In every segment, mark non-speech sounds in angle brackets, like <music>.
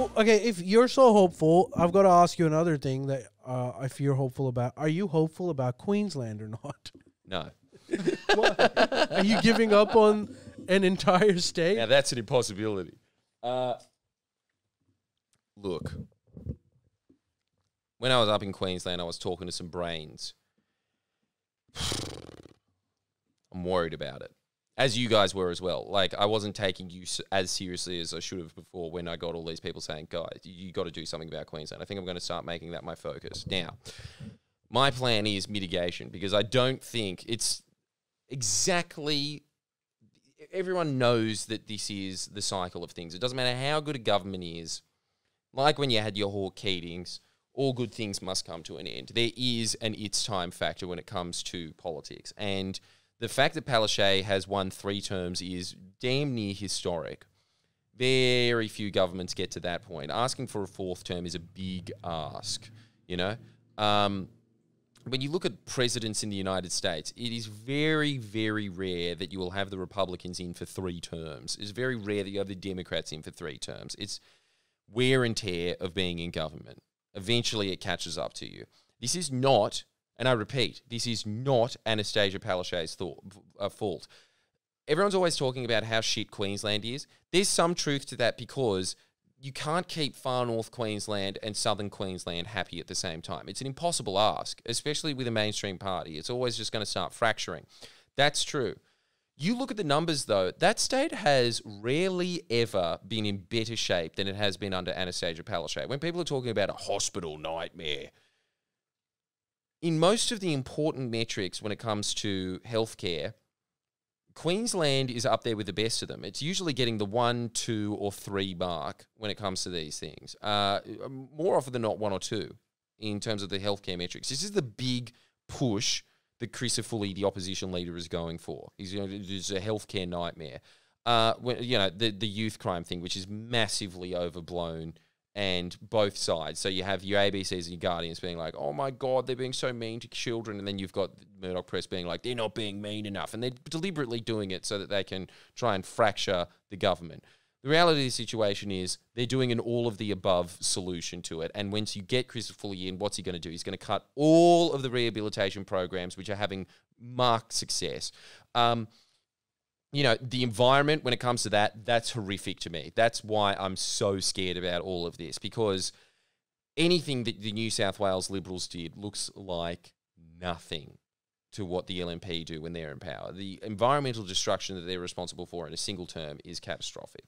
Well, okay, if you're so hopeful, I've got to ask you another thing that uh, if you're hopeful about. Are you hopeful about Queensland or not? No. <laughs> Are you giving up on an entire state? Now that's an impossibility. Uh, look, when I was up in Queensland, I was talking to some brains. <sighs> I'm worried about it, as you guys were as well. Like I wasn't taking you as seriously as I should have before when I got all these people saying, "Guys, you, got to do something about Queensland." I think I'm going to start making that my focus now. My plan is mitigation because I don't think it's exactly everyone knows that this is the cycle of things. It doesn't matter how good a government is. Like when you had your Hawke Keatings, all good things must come to an end. There is an it's time factor when it comes to politics. And the fact that Palaszczuk has won three terms is damn near historic. Very few governments get to that point. Asking for a fourth term is a big ask, you know? Um, when you look at presidents in the United States, it is very, very rare that you will have the Republicans in for three terms. It's very rare that you have the Democrats in for three terms. It's wear and tear of being in government. Eventually, it catches up to you. This is not, and I repeat, this is not Annastacia Palaszczuk's thought, uh, fault. Everyone's always talking about how shit Queensland is. There's some truth to that because you can't keep far north Queensland and southern Queensland happy at the same time. It's an impossible ask, especially with a mainstream party. It's always just going to start fracturing. That's true. You look at the numbers, though, that state has rarely ever been in better shape than it has been under Annastacia Palaszczuk. When people are talking about a hospital nightmare, in most of the important metrics when it comes to healthcare, Queensland is up there with the best of them. It's usually getting the one, two, or three mark when it comes to these things. Uh, more often than not, one or two in terms of the healthcare metrics. This is the big push that Crisafulli, the opposition leader, is going for. He's you know, it's a healthcare nightmare. Uh, when, you know the the youth crime thing, which is massively overblown, and both sides. So you have your ABCs and your Guardians being like, "Oh my God, they're being so mean to children," and then you've got Murdoch Press being like, "They're not being mean enough," and they're deliberately doing it so that they can try and fracture the government. The reality of the situation is they're doing an all of the above solution to it. And once you get Christopher Fully in, what's he going to do? He's going to cut all of the rehabilitation programs, which are having marked success. Um, you know, the environment when it comes to that, that's horrific to me. That's why I'm so scared about all of this because anything that the New South Wales Liberals did looks like nothing to what the LNP do when they're in power. The environmental destruction that they're responsible for in a single term is catastrophic.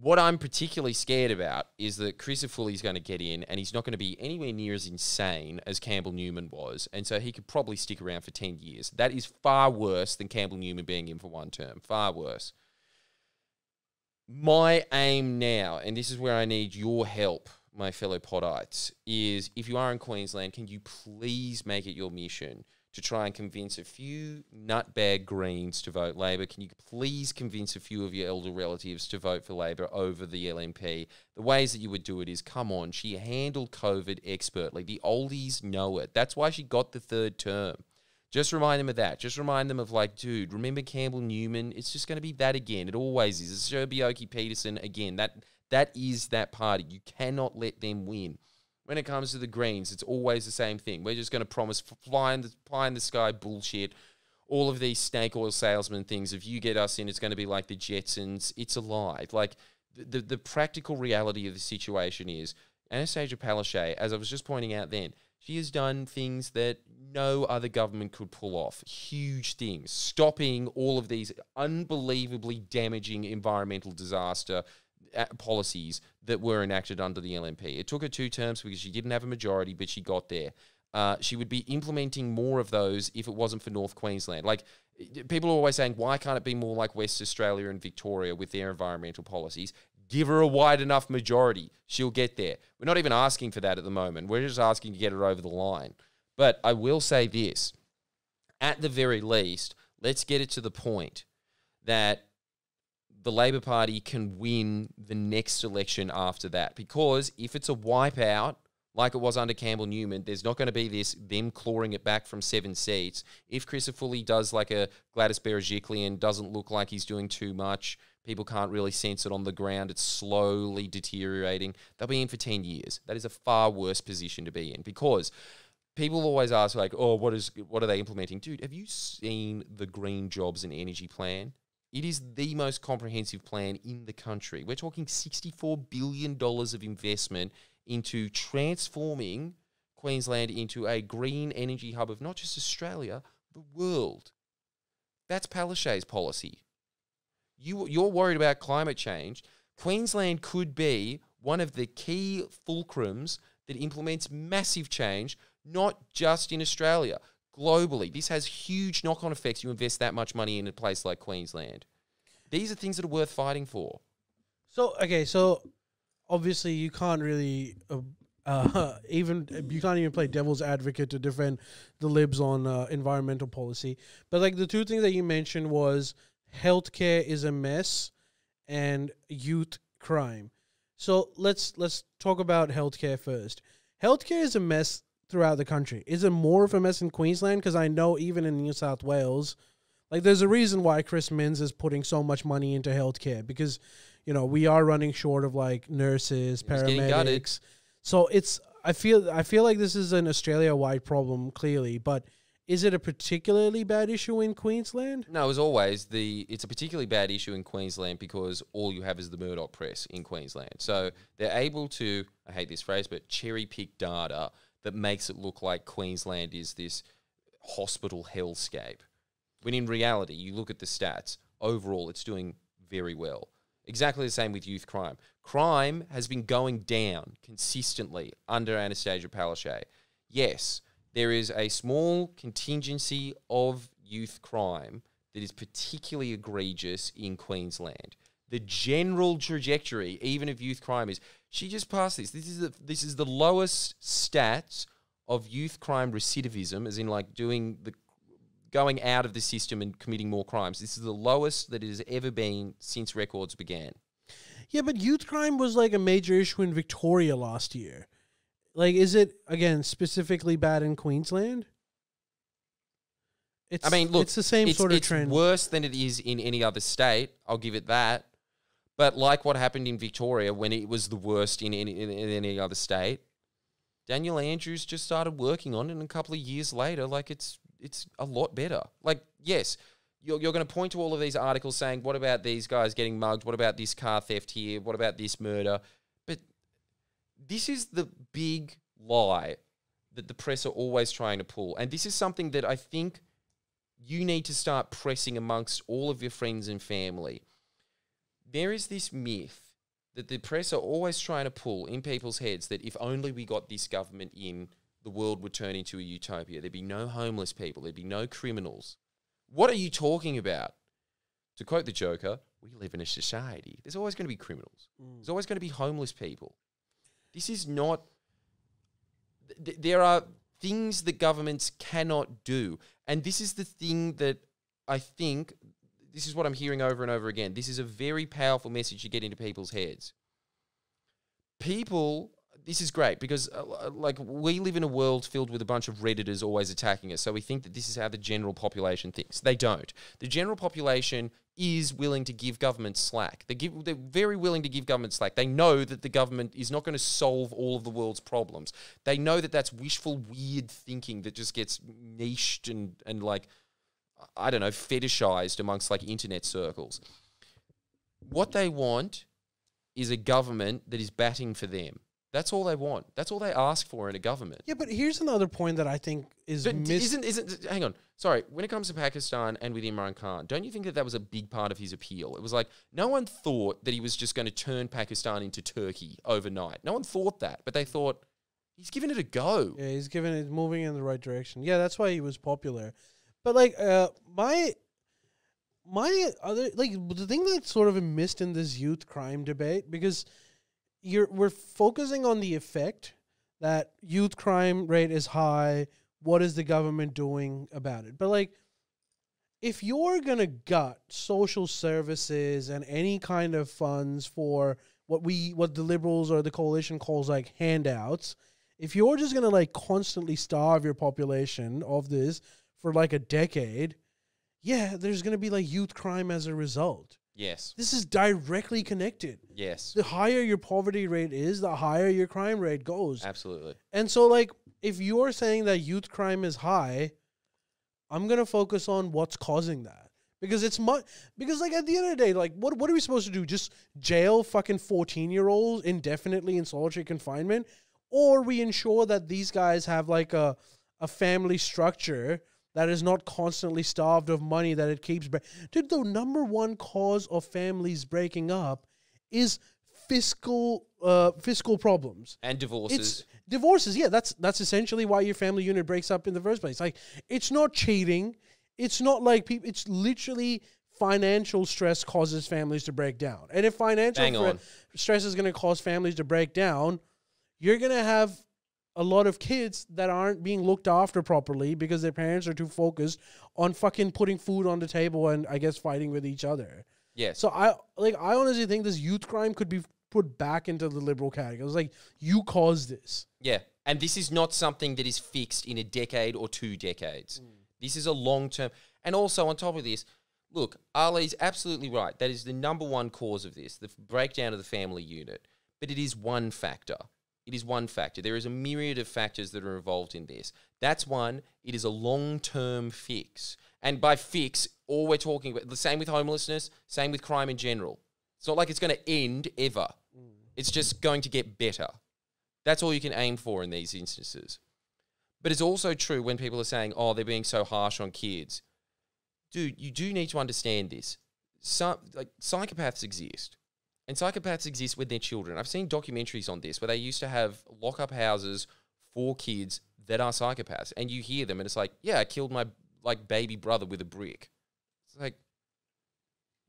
What I'm particularly scared about is that Chris is going to get in and he's not going to be anywhere near as insane as Campbell Newman was. And so he could probably stick around for 10 years. That is far worse than Campbell Newman being in for one term. Far worse. My aim now, and this is where I need your help, my fellow Podites, is if you are in Queensland, can you please make it your mission to try and convince a few nutbag Greens to vote Labor. Can you please convince a few of your elder relatives to vote for Labor over the LNP? The ways that you would do it is come on, she handled COVID expertly. The oldies know it. That's why she got the third term. Just remind them of that. Just remind them of like, dude, remember Campbell Newman? It's just going to be that again. It always is. It's Sherby Peterson again. That that is that party. You cannot let them win when it comes to the Greens, it's always the same thing. We're just going to promise fly in, the, fly in the sky bullshit. All of these snake oil salesman things. If you get us in, it's going to be like the Jetsons. It's a lie. Like the, the, the practical reality of the situation is Annastacia Palaszczuk, as I was just pointing out then, she has done things that no other government could pull off. Huge things. Stopping all of these unbelievably damaging environmental disaster policies that were enacted under the LNP. It took her two terms because she didn't have a majority, but she got there. Uh, she would be implementing more of those if it wasn't for North Queensland. Like people are always saying, why can't it be more like West Australia and Victoria with their environmental policies? Give her a wide enough majority, she'll get there. We're not even asking for that at the moment. We're just asking to get her over the line. But I will say this: at the very least, let's get it to the point that the Labor Party can win the next election after that. Because if it's a wipeout like it was under Campbell Newman. There's not going to be this them clawing it back from seven seats. If Crisafulli does like a Gladys Berejiklian, doesn't look like he's doing too much. People can't really sense it on the ground. It's slowly deteriorating. They'll be in for 10 years. That is a far worse position to be in because people always ask like, "Oh, what is what are they implementing?" Dude, have you seen the green jobs and energy plan? It is the most comprehensive plan in the country. We're talking $64 billion of investment into transforming Queensland into a green energy hub of not just Australia, the world. That's Palaszczuk's policy. You, you're worried about climate change. Queensland could be one of the key fulcrums that implements massive change, not just in Australia, globally. This has huge knock on effects. You invest that much money in a place like Queensland. These are things that are worth fighting for. So okay, so obviously you can't really uh, uh, <laughs> even you can't even play devil's advocate to defend the libs on uh, environmental policy. But like the two things that you mentioned was healthcare is a mess and youth crime. So let's let's talk about healthcare first. Healthcare is a mess throughout the country. Is it more of a mess in Queensland? Because I know even in New South Wales, like there's a reason why Chris Minns is putting so much money into healthcare because you know we are running short of like nurses, He was getting gutted. paramedics. So it's I feel I feel like this is an Australia wide problem clearly, but is it a particularly bad issue in Queensland? No, as always, the it's a particularly bad issue in Queensland because all you have is the Murdoch press in Queensland. So they're able to, I hate this phrase, but cherry pick data that makes it look like Queensland is this hospital hellscape. When in reality, you look at the stats, overall, it's doing very well. Exactly the same with youth crime. Crime has been going down consistently under Annastacia Palaszczuk. Yes, there is a small contingency of youth crime that is particularly egregious in Queensland. The general trajectory, even of youth crime, is she just passed this. This is the, this is the lowest stats of youth crime recidivism, as in like doing the going out of the system and committing more crimes. This is the lowest that it has ever been since records began. Yeah, but youth crime was like a major issue in Victoria last year. Like, is it again specifically bad in Queensland? It's, I mean, look, it's the same it's, sort of it's trend. worse than it is in any other state. I'll give it that. But like what happened in Victoria when it was the worst in any, in, any other state, Daniel Andrews just started working on it, and a couple of years later, like it's it's a lot better. Like yes, you're you're going to point to all of these articles saying, what about these guys getting mugged? What about this car theft here? What about this murder? But this is the big lie that the press are always trying to pull, and this is something that I think you need to start pressing amongst all of your friends and family. There is this myth that the press are always trying to pull in people's heads that if only we got this government in, the world would turn into a utopia. There'd be no homeless people, there'd be no criminals. What are you talking about? To quote the Joker, we live in a society. There's always going to be criminals. Mm. There's always going to be homeless people. This is not. th- there are things that governments cannot do. And this is the thing that I think this is what I'm hearing over and over again. This is a very powerful message to get into people's heads. People, this is great because, uh, like, we live in a world filled with a bunch of Redditors always attacking us. So we think that this is how the general population thinks. They don't. The general population is willing to give government slack. They give, they're very willing to give government slack. They know that the government is not going to solve all of the world's problems. They know that that's wishful, weird thinking that just gets niched and, and like, I don't know, fetishized amongst like internet circles. What they want is a government that is batting for them. That's all they want. That's all they ask for in a government. yeah, but here's another point that I think is But d- isn't isn't hang on. Sorry, when it comes to Pakistan and with Imran Khan, don't you think that that was a big part of his appeal? It was like no one thought that he was just going to turn Pakistan into Turkey overnight. No one thought that, but they thought he's giving it a go. Yeah, he's giving it moving in the right direction. Yeah, that's why he was popular. But like uh my my other like the thing that's sort of missed in this youth crime debate because you're we're focusing on the effect that youth crime rate is high. What is the government doing about it? But like if you're gonna gut social services and any kind of funds for what we what the liberals or the coalition calls like handouts, if you're just gonna like constantly starve your population of this for like a decade, yeah, there's gonna be like youth crime as a result. Yes. This is directly connected. Yes. The higher your poverty rate is, the higher your crime rate goes. Absolutely. And so, like, if you're saying that youth crime is high, I'm gonna focus on what's causing that because it's much. Because, like, at the end of the day, like, what what are we supposed to do? Just jail fucking 14 year olds indefinitely in solitary confinement, or we ensure that these guys have like a a family structure that is not constantly starved of money that it keeps. Bre- Dude, the number one cause of families breaking up is fiscal uh fiscal problems And divorces. it's divorces yeah that's that's essentially why your family unit breaks up in the first place like it's not cheating it's not like people it's literally financial stress causes families to break down and if financial stress is going to cause families to break down you're going to have a lot of kids that aren't being looked after properly because their parents are too focused on fucking putting food on the table and i guess fighting with each other Yeah. so I like I honestly think this youth crime could be put back into the liberal category. It's like you caused this. Yeah. And this is not something that is fixed in a decade or two decades. Mm. This is a long term. And also, on top of this, look, Ali's absolutely right. That is the number one cause of this, the f- breakdown of the family unit. But it is one factor. It is one factor. There is a myriad of factors that are involved in this. That's one. It is a long term fix. And by fix, all we're talking about, the same with homelessness, same with crime in general. It's not like it's going to end ever. Mm. It's just going to get better. That's all you can aim for in these instances. But it's also true when people are saying, oh, they're being so harsh on kids. Dude, you do need to understand this. Some, like, psychopaths exist. And psychopaths exist with their children. I've seen documentaries on this where they used to have lock-up houses for kids that are psychopaths. And you hear them and it's like, yeah, I killed my like baby brother with a brick. It's like,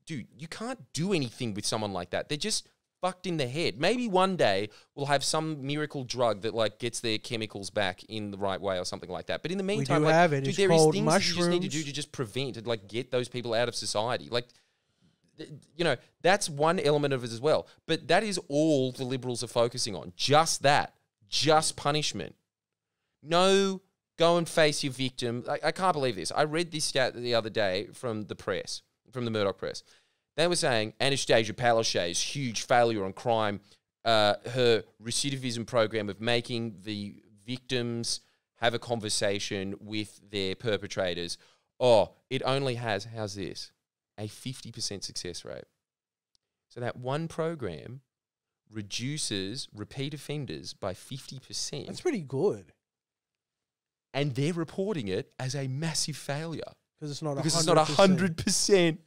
dude, you can't do anything with someone like that. They're just fucked in the head. Maybe one day we'll have some miracle drug that like gets their chemicals back in the right way or something like that. But in the meantime, do like, have it. dude, It's there is things you just need to do to just prevent and like get those people out of society. Like you know, that's one element of it as well. But that is all the liberals are focusing on. Just that. Just punishment. No, go and face your victim. I, I can't believe this. I read this stat the other day from the press, from the Murdoch press. They were saying Annastacia Palaszczuk's huge failure on crime, uh, her recidivism program of making the victims have a conversation with their perpetrators. Oh, it only has, how's this? A 50% success rate. So that one program reduces repeat offenders by 50%. That's pretty good and they're reporting it as a massive failure because it's not because it's not 100%. 100%.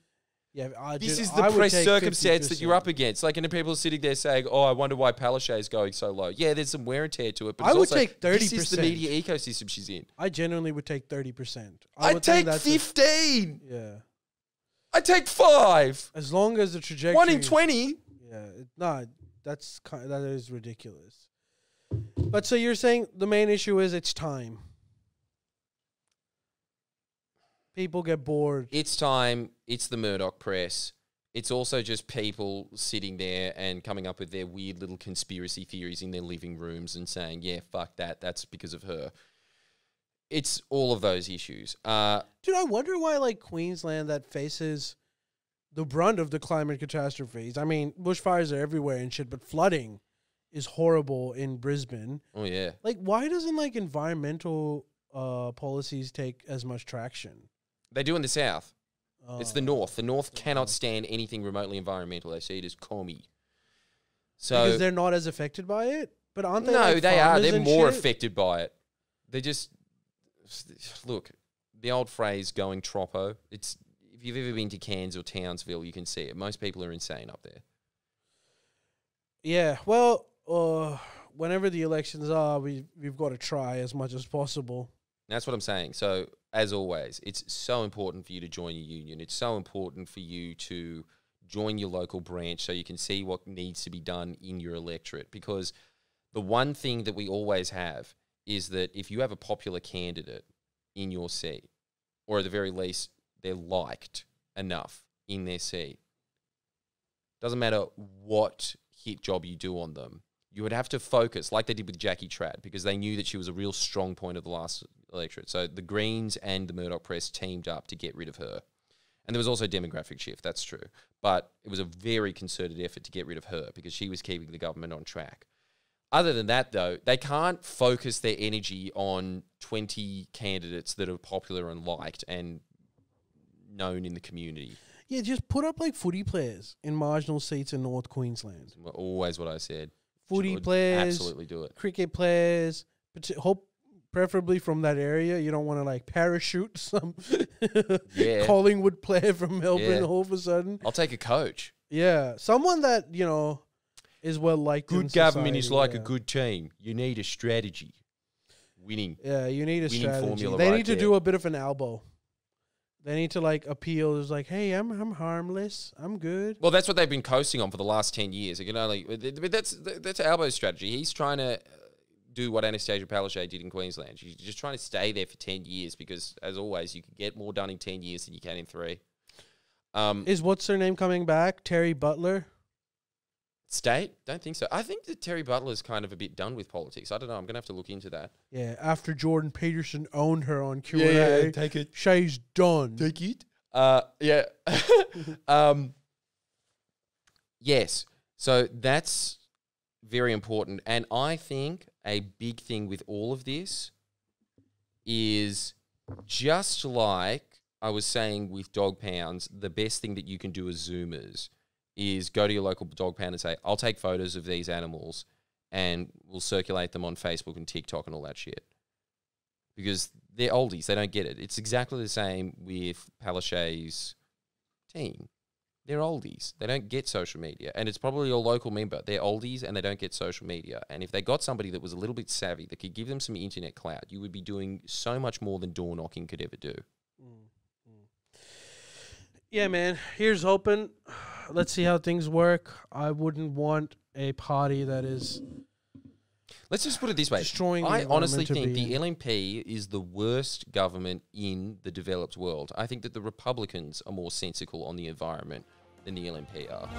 Yeah, I This is the I press circumstance that you're up against. Like, and the people are sitting there saying, "Oh, I wonder why Palaszczuk is going so low." Yeah, there's some wear and tear to it, but I it's would also, take This is the media ecosystem she's in. I genuinely would take thirty percent. I would take fifteen. yeah, I take five. as long as the trajectory. One in twenty. Yeah, it, nah, that's kind that is ridiculous. But so you're saying the main issue is it's time. People get bored. It's time. It's the Murdoch press. It's also just people sitting there and coming up with their weird little conspiracy theories in their living rooms and saying, "Yeah, fuck that. That's because of her." It's all of those issues. Uh, Dude, I wonder why like Queensland that faces the brunt of the climate catastrophes. I mean, bushfires are everywhere and shit, but flooding is horrible in Brisbane. oh yeah, Like, why doesn't like environmental uh, policies take as much traction? they do in the south. It's the Uh, north. The north cannot stand anything remotely environmental. They see it as commie. So because they're not as affected by it. But aren't they? no, like, they are. They're more shit? affected by it. They just look. The old phrase "going troppo." It's if you've ever been to Cairns or Townsville, you can see it. Most people are insane up there. Yeah. Well, uh, whenever the elections are, we we've got to try as much as possible. That's what I'm saying. So, as always, it's so important for you to join your union. It's so important for you to join your local branch so you can see what needs to be done in your electorate. Because the one thing that we always have is that if you have a popular candidate in your seat, or at the very least, they're liked enough in their seat, doesn't matter what hit job you do on them, you would have to focus like they did with Jackie Trad because they knew that she was a real strong point of the last electorate. So the Greens and the Murdoch press teamed up to get rid of her. And there was also a demographic shift, that's true. But it was a very concerted effort to get rid of her because she was keeping the government on track. Other than that, though, they can't focus their energy on 20 candidates that are popular and liked and known in the community. Yeah, just put up like footy players in marginal seats in North Queensland. Always what I said. Footy Should players, Absolutely do it. cricket players, but hope preferably from that area. You don't want to like parachute some <laughs> Yeah. Collingwood player from Melbourne Yeah. all of a sudden. I'll take a coach. Yeah, someone that you know is well liked. in Good government is society, like a good team. You need a strategy. Winning. Yeah, you need a strategy. formula they right need to there. do a bit of an Albo. They need to like appeal. It's like, hey, I'm I'm harmless. I'm good. Well, that's what they've been coasting on for the last ten years. You can only, but that's that's Albo's strategy. He's trying to do what Annastacia Palaszczuk did in Queensland. She's just trying to stay there for ten years because, as always, you can get more done in ten years than you can in three. Um, Is what's her name coming back? Terri Butler. State? Don't think so. I think that Terri Butler is kind of a bit done with politics. I don't know. I'm gonna have to look into that. Yeah, after Jordan Peterson owned her on Q and A, take it. she's done. Take it. Uh, yeah. <laughs> um, yes. So that's very important. And I think a big thing with all of this is just like I was saying with dog pounds, the best thing that you can do as Zoomers is go to your local dog pound and say, I'll take photos of these animals and we'll circulate them on Facebook and TikTok and all that shit because they're oldies. They don't get it. It's exactly the same with Palaszczuk's team. They're oldies. They don't get social media. And it's probably your local member. They're oldies and they don't get social media. And if they got somebody that was a little bit savvy that could give them some internet clout, you would be doing so much more than door knocking could ever do. mm Yeah, man. Here's hoping. Let's see how things work. I wouldn't want a party that is Let's just put it this way. destroying. I honestly think the. LNP is the worst government in the developed world. I think that the Republicans are more sensical on the environment than the LNP are.